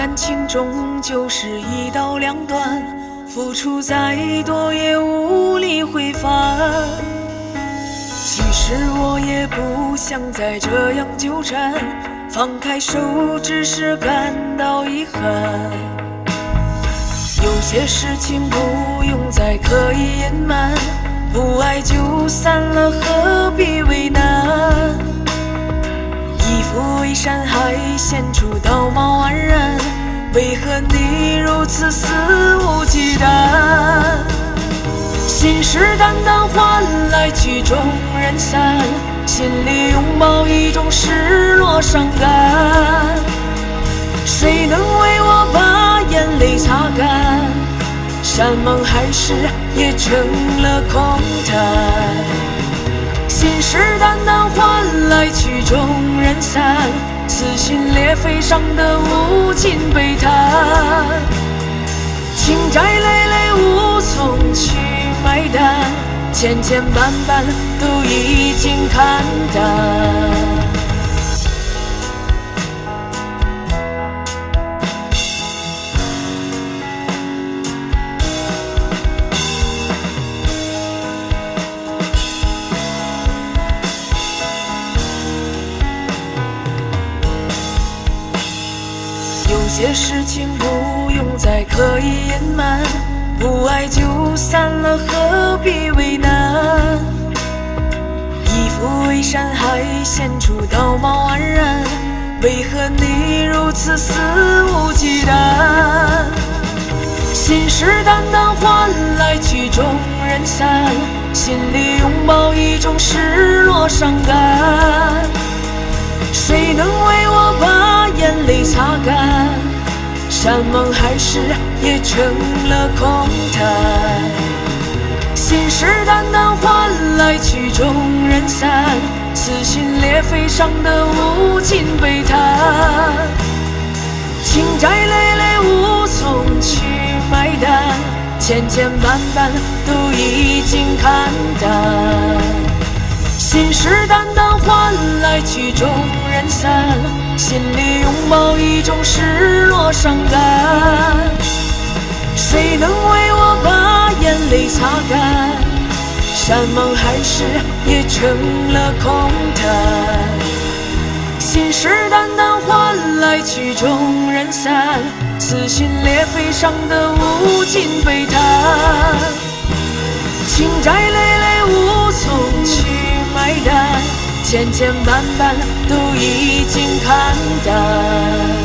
感情终究是一刀两断，付出再多也无力回返。其实我也不想再这样纠缠，放开手只是感到遗憾。有些事情不用再刻意隐瞒，不爱就散了，何必为难？衣服为山还显出道貌岸然，为何你如此肆无忌惮？信誓旦旦换来曲终人散，心里拥抱一种失落伤感。谁能为我把眼泪擦干？山盟海誓也成了空谈。信誓旦旦换来曲终人散，撕心裂肺伤得无尽悲叹。情债累累无从去。买单，千千万万都已经看淡。些事情不用再刻意隐瞒。不爱就散了，何必为难？衣服为山还显出道貌岸然，为何你如此肆无忌惮？信誓旦旦换来曲终人散，心里拥抱一种失落伤感。谁能为我把眼泪擦干？山盟海誓也成了空谈，信誓旦旦换来曲终人散，撕心裂肺伤的无尽悲叹，情债累累无从去买单，千千万万都已经看淡，信誓旦旦换来曲终人散，心里拥抱一种失落。伤感，谁能为我把眼泪擦干？山盟海誓也成了空谈，信誓旦旦换来曲终人散，撕心裂肺伤得无尽悲叹，情债累累无从去买单，千千万万都已经看淡。